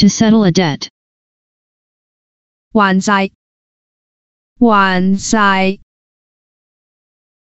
To settle a debt. 還債，還債，